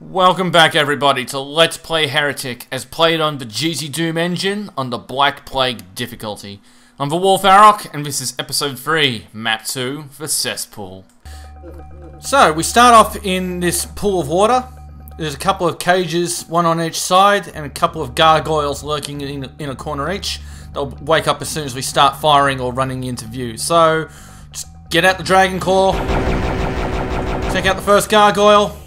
Welcome back everybody to Let's Play Heretic as played on the GZDoom engine on the Black Plague difficulty. I'm the Wolf Arokh and this is episode 3, map 2, the cesspool. So, we start off in this pool of water. There's a couple of cages, one on each side, and a couple of gargoyles lurking in in a corner each. They'll wake up as soon as we start firing or running into view. So, just get out the Dragon Claw, take out the first gargoyle,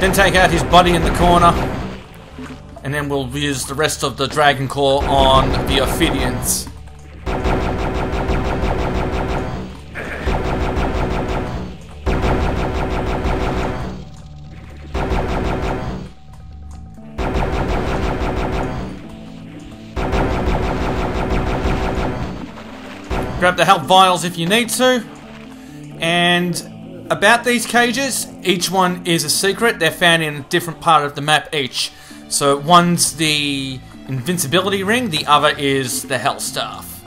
then take out his buddy in the corner. And then we'll use the rest of the Dragon Claw on the Ophidians. Grab the health vials if you need to. And about these cages, each one is a secret. They're found in a different part of the map each. So one's the invincibility ring, the other is the hell staff.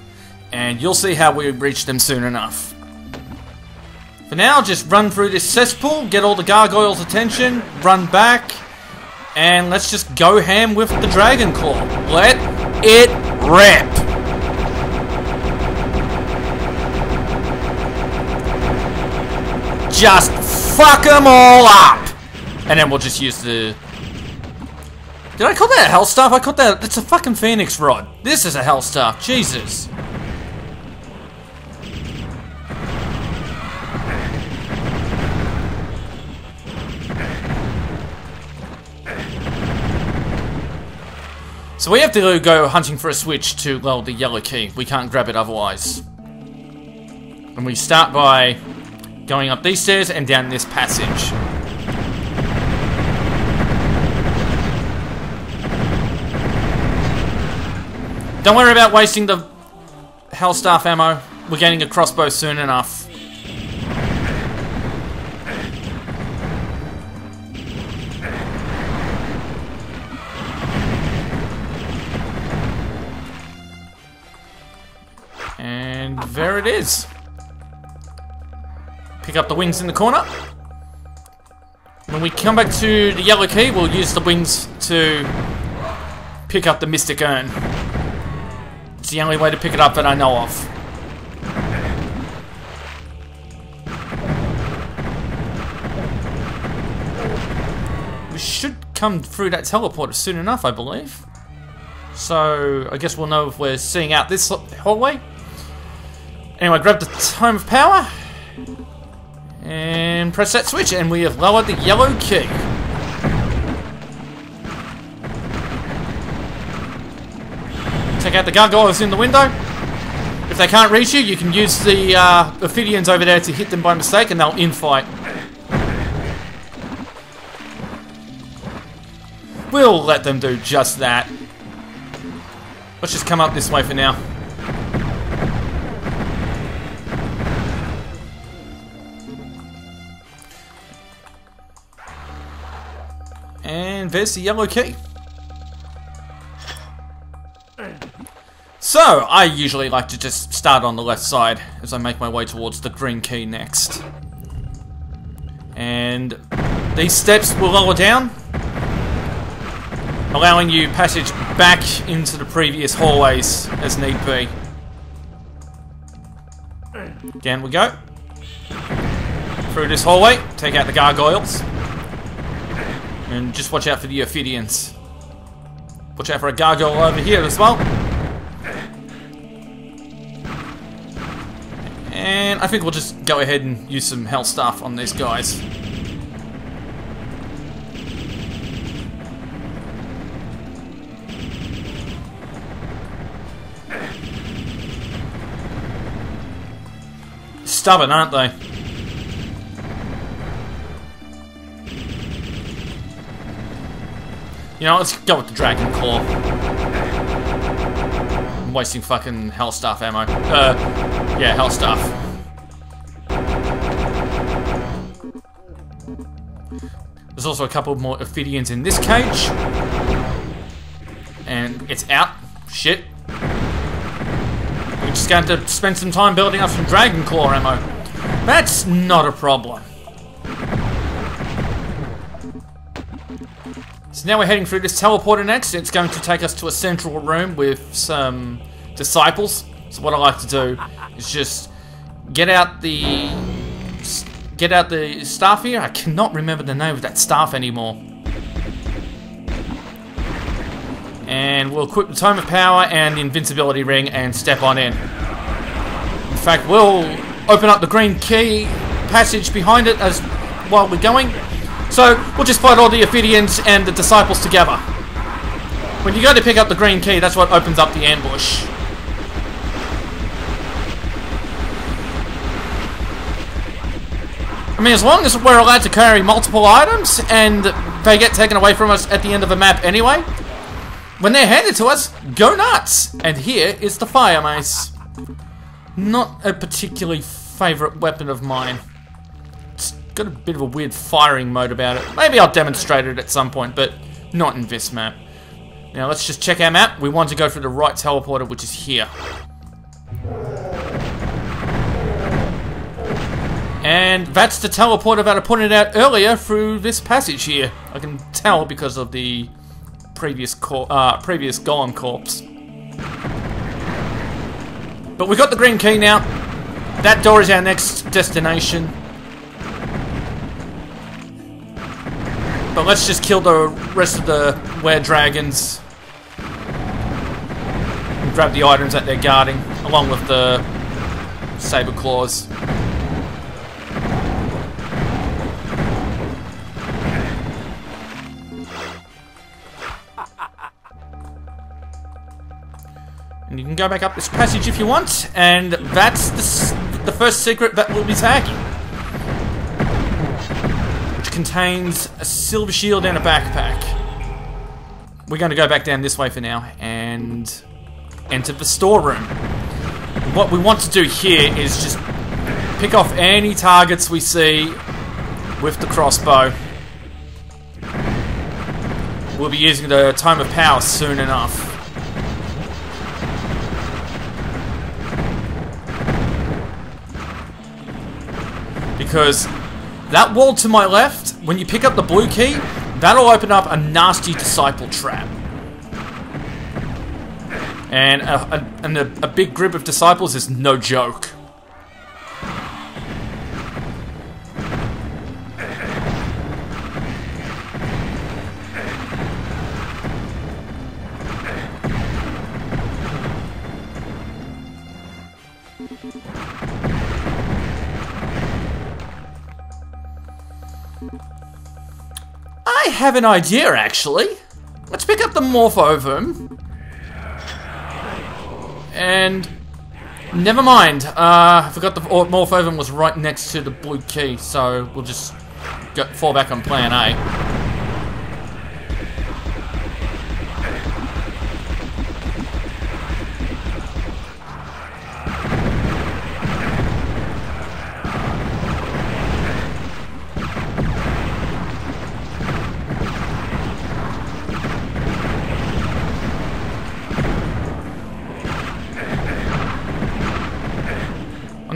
And you'll see how we reach them soon enough. For now, just run through this cesspool, get all the gargoyles' attention, run back, and let's just go ham with the Dragon Claw. Let it rip! Just fuck them all up! And then we'll just use the... Did I call that a hell staff? I called that... It's a fucking phoenix rod. This is a hell staff. Jesus. So we have to go hunting for a switch to lower the yellow key. We can't grab it otherwise. And we start by going up these stairs and down this passage. Don't worry about wasting the Hellstaff ammo. We're getting a crossbow soon enough. And there it is. Pick up the wings in the corner. When we come back to the yellow key, we'll use the wings to pick up the Mystic Urn. It's the only way to pick it up that I know of. We should come through that teleporter soon enough, I believe. So, I guess we'll know if we're seeing out this hallway. Anyway, grab the Tome of Power. And press that switch, and we have lowered the yellow key. Take out the gargoyles in the window. If they can't reach you, you can use the uh, Ophidians over there to hit them by mistake, and they'll infight. We'll let them do just that. Let's just come up this way for now. There's the yellow key. So, I usually like to just start on the left side as I make my way towards the green key next. And these steps will lower down, allowing you passage back into the previous hallways as need be. Down we go. Through this hallway, take out the gargoyles. And just watch out for the Ophidians. Watch out for a gargoyle over here as well. And I think we'll just go ahead and use some hell staff on these guys. Stubborn, aren't they? You know, let's go with the Dragon Claw. I'm wasting fucking Hell Staff ammo. Uh, yeah, Hell Staff. There's also a couple more Ophidians in this cage. And it's out. Shit. We're just going to spend some time building up some Dragon Claw ammo. That's not a problem. So now we're heading through this teleporter next. It's going to take us to a central room with some disciples. So what I like to do is just get out the get out the staff here. I cannot remember the name of that staff anymore. And we'll equip the Tome of Power and the Invincibility Ring and step on in. In fact, we'll open up the green key passage behind it as while we're going. So we'll just fight all the Ophidians and the disciples together. When you go to pick up the green key, that's what opens up the ambush. I mean, as long as we're allowed to carry multiple items and they get taken away from us at the end of a map anyway, when they're handed to us, go nuts! And here is the fire mace. Not a particularly favourite weapon of mine got a bit of a weird firing mode about it. Maybe I'll demonstrate it at some point, but not in this map. Now let's just check our map. We want to go through the right teleporter, which is here. And that's the teleporter that I pointed out earlier through this passage here. I can tell because of the previous uh, previous golem corpse. But we got the green key now. That door is our next destination. But let's just kill the rest of the were dragons. And grab the items that they're guarding, along with the saber claws. And you can go back up this passage if you want, and that's the, the first secret that we'll be tagging contains a silver shield and a backpack. We're going to go back down this way for now and enter the storeroom. What we want to do here is just pick off any targets we see with the crossbow. We'll be using the Tome of Power soon enough. Because that wall to my left, when you pick up the blue key, that'll open up a nasty disciple trap. And a, a, and a, a big group of disciples is no joke. Have an idea, actually. Let's pick up the Morphovum. And... Never mind. Uh, I forgot the Morphovum was right next to the blue key, so we'll just go, fall back on plan A.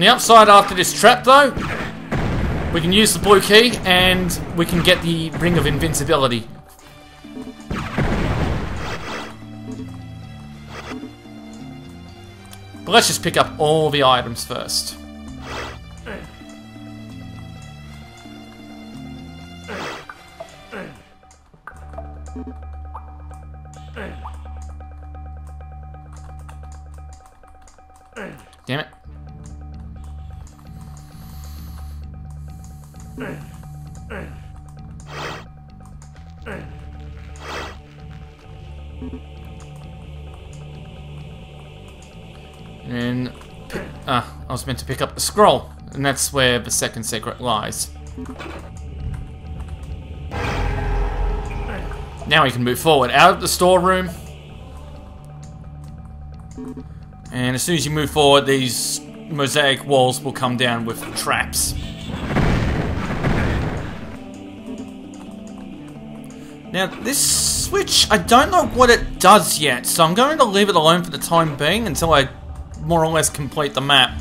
the upside after this trap though, we can use the blue key and we can get the Ring of Invincibility. But let's just pick up all the items first. And ah, I was meant to pick up the scroll, and that's where the second secret lies. Now we can move forward out of the storeroom. And as soon as you move forward, these mosaic walls will come down with traps. Now, this switch, I don't know what it does yet, so I'm going to leave it alone for the time being until I more or less complete the map.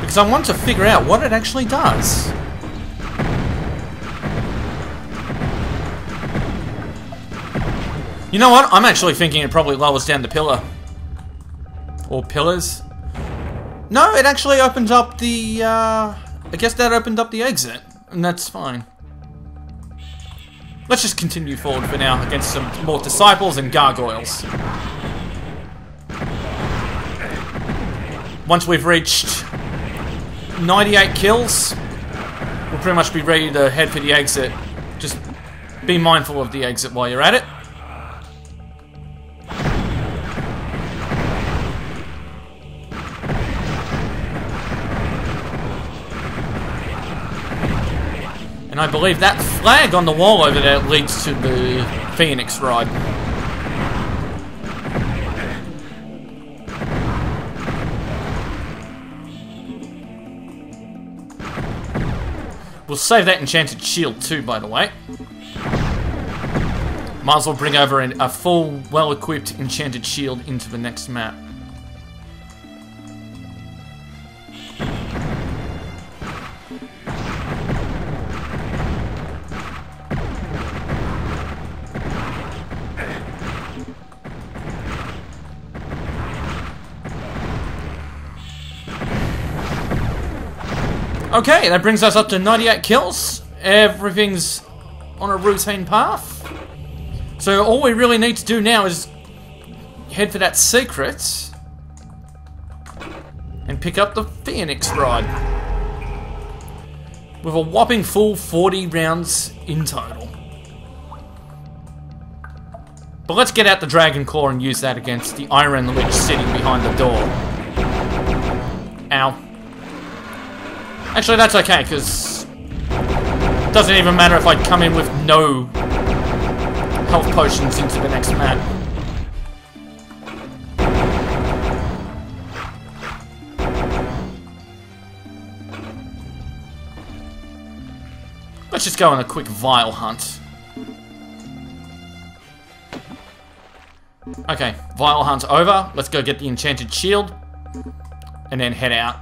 Because I want to figure out what it actually does. You know what? I'm actually thinking it probably lowers down the pillar. Or pillars. No, it actually opens up the, uh... I guess that opened up the exit. And that's fine. Let's just continue forward for now against some more disciples and gargoyles. Once we've reached 98 kills, we'll pretty much be ready to head for the exit. Just be mindful of the exit while you're at it. And I believe that flag on the wall over there leads to the Phoenix rod. We'll save that enchanted shield too, by the way. Might as well bring over an, a full, well-equipped enchanted shield into the next map. Okay, that brings us up to 98 kills. Everything's on a routine path. So all we really need to do now is head for that secret and pick up the Phoenix rod with a whopping full 40 rounds in total. But let's get out the Dragon Claw and use that against the Iron Lich sitting behind the door. Ow. Actually, that's okay, because it doesn't even matter if I come in with no health potions into the next map. Let's just go on a quick Vial hunt. Okay, Vial hunt over. Let's go get the Enchanted Shield. And then head out.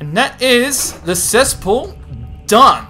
And that is the cesspool done.